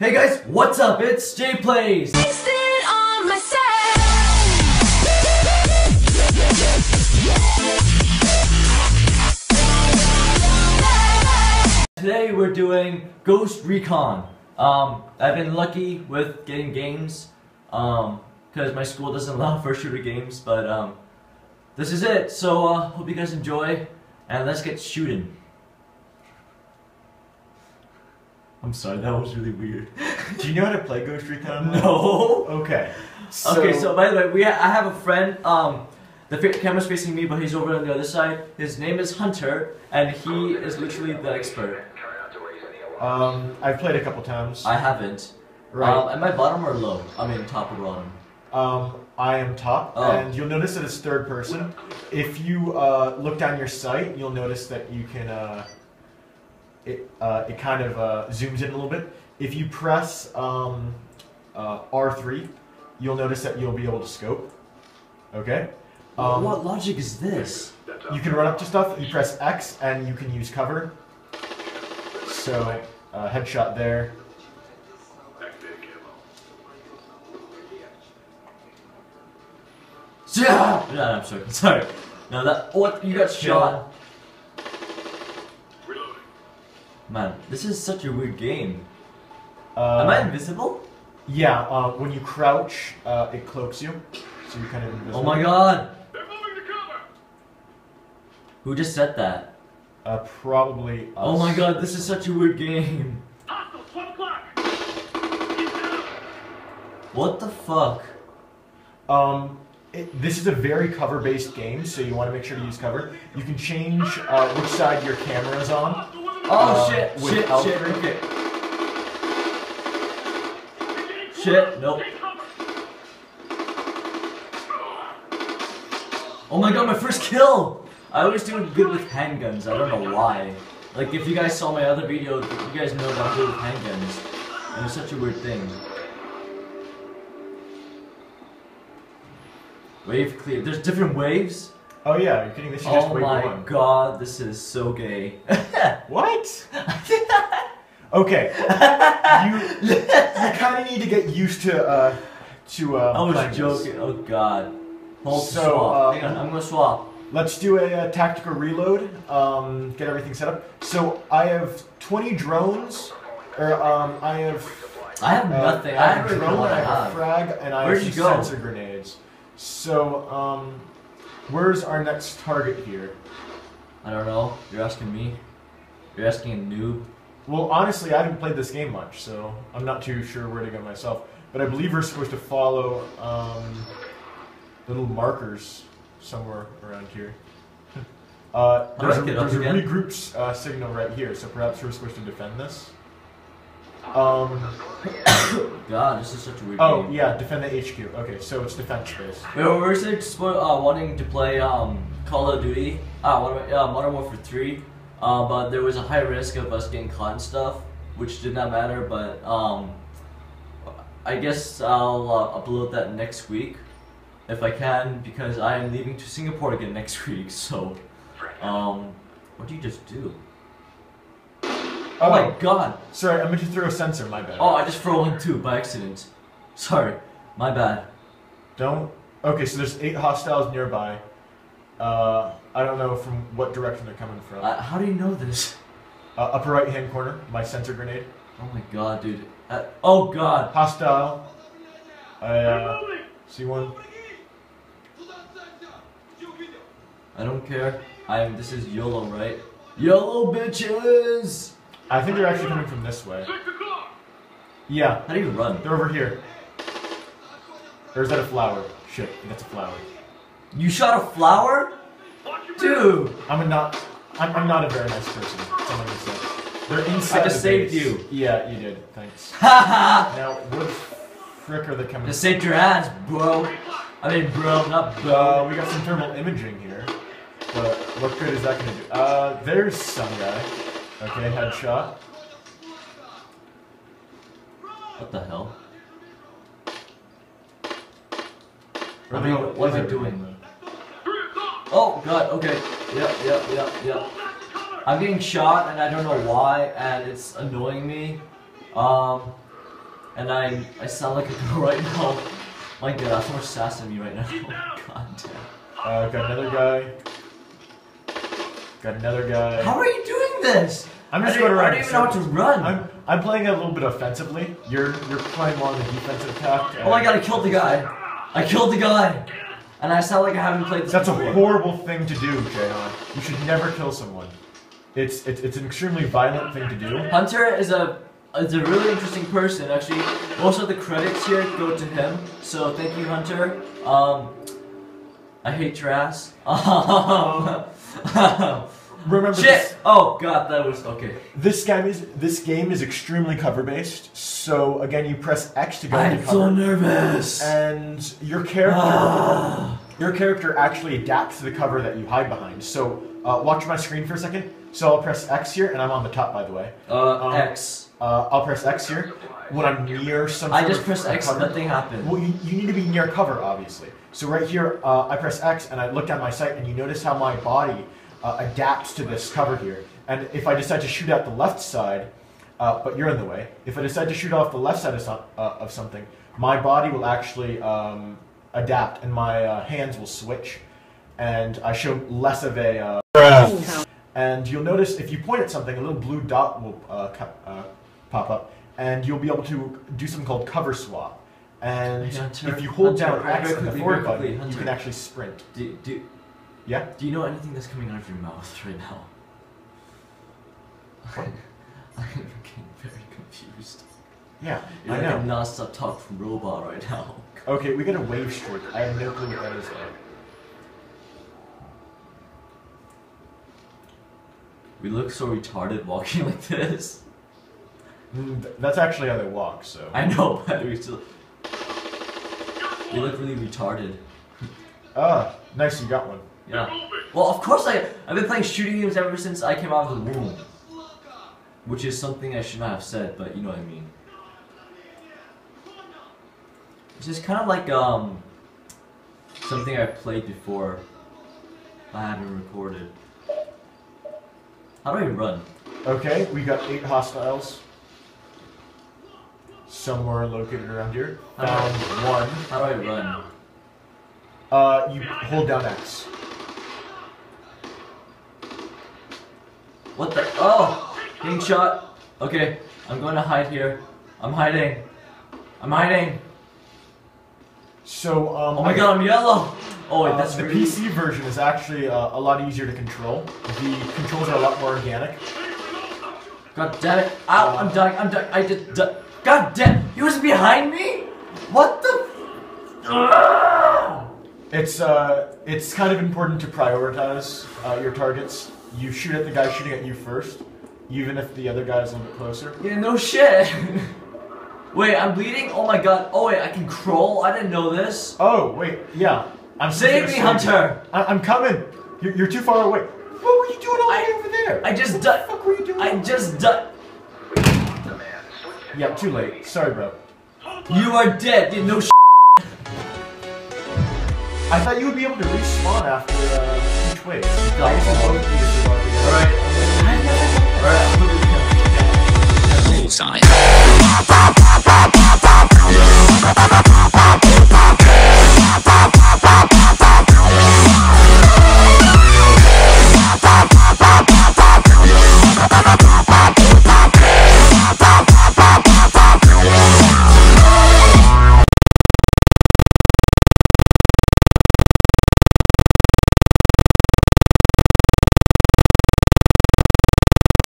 Hey guys, what's up? It's Jay Plays. Sit on my Today we're doing Ghost Recon. Um, I've been lucky with getting games, um, because my school doesn't allow first shooter games, but um, this is it. So uh, hope you guys enjoy, and let's get shooting. I'm sorry, that was really weird. Do you know how to play Ghost Recon? no. Okay. okay, so by the way, we ha- I have a friend. Um, the camera's facing me, but he's over on the other side. His name is Hunter, and he is literally the expert. um, I've played a couple times. I haven't. right. Um, am I bottom or low? I mean, top or bottom. Um, I am top, Oh. and you'll notice that it's third person. If you uh, look down your sight, you'll notice that you can. Uh, it uh, it kind of uh, zooms in a little bit. If you press um, uh, R3, you'll notice that you'll be able to scope. Okay. Um, what logic is this? You can run up to stuff. You press X, and you can use cover. So uh, headshot there. Yeah. No, I'm sorry. Sorry. No, that. What? You got shot. Man, this is such a weird game. Uh, Am I invisible? Yeah, uh, when you crouch, uh, it cloaks you, so you're kind of invisible. Oh my god. They're moving to cover! Who just said that? Uh, probably. Us. Oh my god, this is such a weird game. Hostile, 12 o'clock! What the fuck? Um, it, this is a very cover-based game, so you want to make sure to use cover. You can change uh, which side your camera is on. Oh Uh, shit, shit, L3. shit, okay. Engage Shit, nope. Oh my god, my first kill! I always do good with handguns, I don't know why. Like, if you guys saw my other video, you guys know that I'm good with handguns. And it's such a weird thing. Wave clear. There's different waves? Oh yeah, you're kidding? This is just Oh my god, this is so gay. What? Okay. you you kind of need to get used to uh, to uh, I was this. joking, oh god. Hold So, swap. uh, Hang on, I'm gonna swap. Let's do a, uh tactical reload. Um, get everything set up. So I have 20 drones, or um, I have. I have uh, nothing. I have a drone, I I have a frag, and I Where'd have some go? sensor grenades. So, um, where's our next target here? I don't know. You're asking me? You're asking a noob? Well, honestly, I haven't played this game much, so I'm not too sure where to go myself. But I believe we're supposed to follow um, little markers somewhere around here. Uh, there's a, there's a again? regroups uh, signal right here, so perhaps we're supposed to defend this. Um, God, this is such a weird oh game. yeah, defend the HQ. Okay, so it's defense base. We were originally just uh, wanting to play um, Call of Duty, uh, Modern, uh, Modern Warfare 3, uh, but there was a high risk of us getting caught and stuff, which did not matter, but um, I guess I'll uh, upload that next week, if I can, because I am leaving to Singapore again next week, so, um, what do you just do? Oh my god! Sorry, I meant to throw a sensor. My bad. Oh, I just threw one too, by accident. Sorry, my bad. Don't. Okay, so there's eight hostiles nearby. Uh, I don't know from what direction they're coming from. Uh, how do you know this? Uh, upper right hand corner, my sensor grenade. Oh my god, dude. Uh, oh god. Hostile. I uh, see one. I don't care. I am. This is YOLO, right? YOLO, bitches! I think they're actually coming from this way. 6 o'clock! Yeah, How do you run? they're over here. Or is that a flower? Shit, that's a flower. You shot a flower? Watch your back! Dude! I'm a not. I'm, I'm not a very nice person. Someone just said. They're inside. I just the saved base. you. Yeah, you did. Thanks. Haha! Now, what frick are they coming? Just saved your ass, bro. I mean, bro, not Uh, bro. we got some thermal imaging here, but what good is that gonna do? Uh, there's some guy. Okay, headshot. What the hell? Or I mean, they- what am I doing? everything, 3 o'clock! Oh god, okay. Yep, yep, yep, yep. I'm getting shot and I don't know why and it's annoying me. Um and I I sound like a girl right now. My God, that's more sass than me right now. God damn. Uh, got another guy. Got another guy. How are you doing this? I'm just I going don't, around I don't even know how to run. I'm I'm playing a little bit offensively. You're you're playing more on the defensive tact. oh my God, I killed the guy. I killed the guy, and I sound like I haven't played this. That's a horrible thing to do, Jayon. You should never kill someone. It's it's it's an extremely violent thing to do. Hunter is a is a really interesting person. Actually, most of the credits here go to him. So thank you, Hunter. Um, I hate your ass. Remember shit. this, Oh God, that was okay. this game is this game is extremely cover based. So again, you press X to go I'm into so nervous. and your character Ah. your character actually adapts to the cover that you hide behind. So uh, watch my screen for a second. So I'll press X here, and I'm on the top, by the way. Uh, Um, X. Uh, I'll press X here when I'm near some. I just of pressed X. cover. Nothing happened. Well, you, you need to be near cover, obviously. So right here, uh, I press X and I look down my sight, and you notice how my body uh, adapts to this cover here. And if I decide to shoot out the left side, uh, but you're in the way, if I decide to shoot off the left side of, some, uh, of something, my body will actually um, adapt, and my uh, hands will switch, and I show less of a. Uh, and you'll notice if you point at something, a little blue dot will uh, uh, pop up, and you'll be able to do something called cover swap. And Hunter, if you hold Hunter, down X and the forward button, you can actually sprint. Do, do, Yeah? do you know anything that's coming out of your mouth right now? I'm getting very confused. Yeah, You're I a know. non-stop talk from robot right now. Okay, we get a wave streak. I have no clue what that is though. We look so retarded walking like this. Mm, That's actually how they walk, so. I know, but we still. We look really retarded. Ah, nice, you got one. Yeah. Well, of course I. I've been playing shooting games ever since I came out of the womb. Which is something I should not have said, but you know what I mean. It's just kind of like um something I played before. I haven't recorded. How do I run? Okay, we got eight hostiles. Somewhere located around here. Found one. How do I run? Uh, you hold down X. What the? Oh, getting shot. Okay, I'm going to hide here. I'm hiding. I'm hiding. So, um. Oh my god, I'm yellow. Oh wait, Uh, that's the really- PC version is actually uh, a lot easier to control. The controls are a lot more organic. God damn it! Ow! I'm dying. I'm dying. I did. Di- God damn! He was behind me. What the? Ugh! It's uh, it's kind of important to prioritize uh, your targets. You shoot at the guy shooting at you first, even if the other guy is a little bit closer. Yeah, no shit. wait, I'm bleeding. Oh my god. Oh wait, I can crawl. I didn't know this. Oh wait, yeah, I'm Save me. Hunter. I- I'm coming. You're, you're too far away. What were you doing all the way over there? I just what died. the fuck were you doing? I just died. Yeah, too late. Sorry, bro. You are dead. You no. I thought you would be able to respawn after uh, which way? Alright. Alright, I'm. Bullseye.